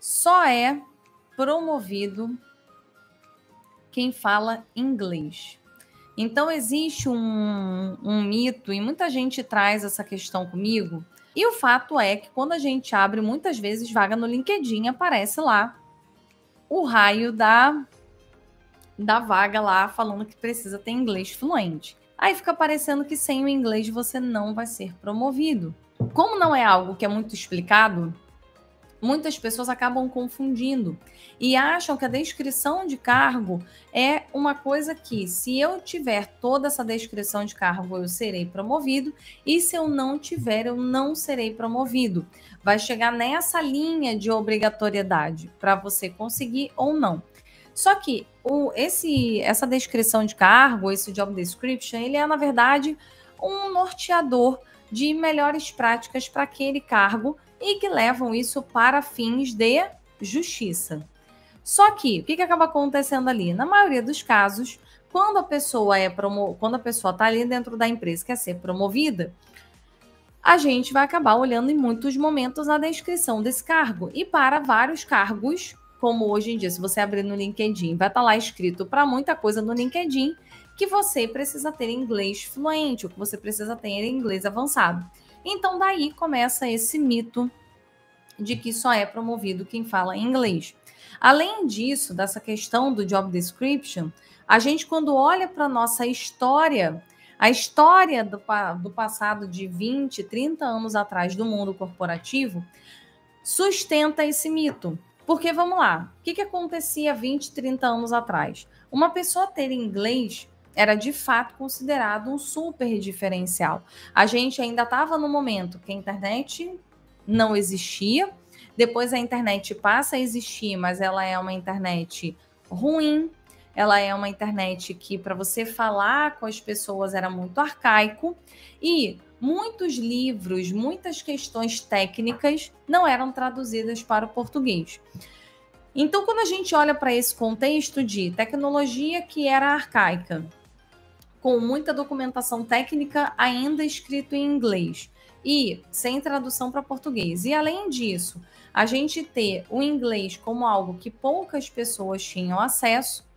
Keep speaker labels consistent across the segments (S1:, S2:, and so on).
S1: só é promovido quem fala inglês. Então, existe um, um mito, e muita gente traz essa questão comigo. E o fato é que quando a gente abre muitas vezes vaga no LinkedIn, aparece lá o raio da, da vaga lá falando que precisa ter inglês fluente. Aí fica parecendo que sem o inglês você não vai ser promovido. Como não é algo que é muito explicado, muitas pessoas acabam confundindo e acham que a descrição de cargo é uma coisa que, se eu tiver toda essa descrição de cargo, eu serei promovido, e se eu não tiver, eu não serei promovido. Vai chegar nessa linha de obrigatoriedade para você conseguir ou não. Só que o, esse, essa descrição de cargo, esse job description, ele é, na verdade, um norteador de melhores práticas para aquele cargo e que levam isso para fins de justiça. Só que o que, que acaba acontecendo ali? Na maioria dos casos, quando a pessoa é promo... quando a pessoa está ali dentro da empresa quer ser promovida, a gente vai acabar olhando em muitos momentos a descrição desse cargo. E para vários cargos, como hoje em dia, se você abrir no LinkedIn, vai estar tá lá escrito para muita coisa no LinkedIn que você precisa ter inglês fluente, ou que você precisa ter inglês avançado. Então, daí começa esse mito de que só é promovido quem fala inglês. Além disso, dessa questão do job description, a gente, quando olha para a nossa história, a história do, do passado de 20, 30 anos atrás do mundo corporativo, sustenta esse mito. Porque vamos lá, o que, que acontecia 20, 30 anos atrás? Uma pessoa ter inglês era de fato considerado um super diferencial. A gente ainda estava no momento que a internet não existia, depois a internet passa a existir, mas ela é uma internet ruim, ela é uma internet que para você falar com as pessoas era muito arcaico e muitos livros, muitas questões técnicas não eram traduzidas para o português. Então, quando a gente olha para esse contexto de tecnologia que era arcaica, com muita documentação técnica ainda escrito em inglês e sem tradução para português. E além disso, a gente ter o inglês como algo que poucas pessoas tinham acesso,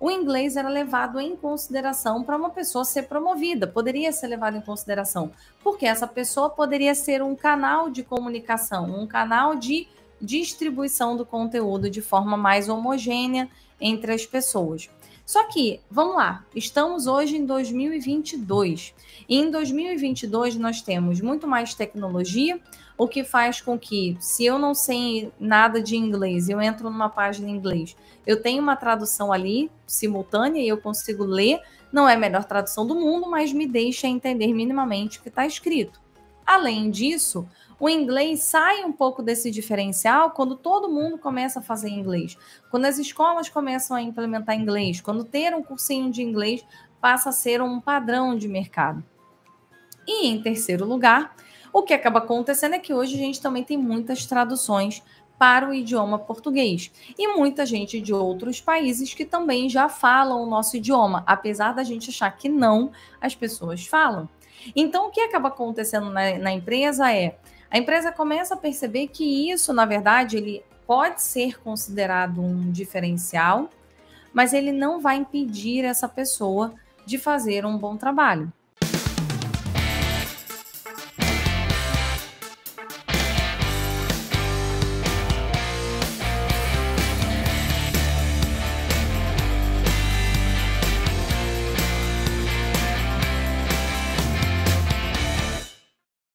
S1: o inglês era levado em consideração para uma pessoa ser promovida, poderia ser levado em consideração, porque essa pessoa poderia ser um canal de comunicação, um canal de distribuição do conteúdo de forma mais homogênea entre as pessoas. Só que, vamos lá, estamos hoje em 2022. E em 2022 nós temos muito mais tecnologia, o que faz com que, se eu não sei nada de inglês, eu entro numa página em inglês, eu tenho uma tradução ali simultânea e eu consigo ler. Não é a melhor tradução do mundo, mas me deixa entender minimamente o que está escrito. Além disso, o inglês sai um pouco desse diferencial quando todo mundo começa a fazer inglês, quando as escolas começam a implementar inglês, quando ter um cursinho de inglês passa a ser um padrão de mercado. E em terceiro lugar, o que acaba acontecendo é que hoje a gente também tem muitas traduções para o idioma português e muita gente de outros países que também já falam o nosso idioma, apesar da gente achar que não, as pessoas falam. Então, o que acaba acontecendo na, na empresa é a empresa começa a perceber que isso, na verdade, ele pode ser considerado um diferencial, mas ele não vai impedir essa pessoa de fazer um bom trabalho.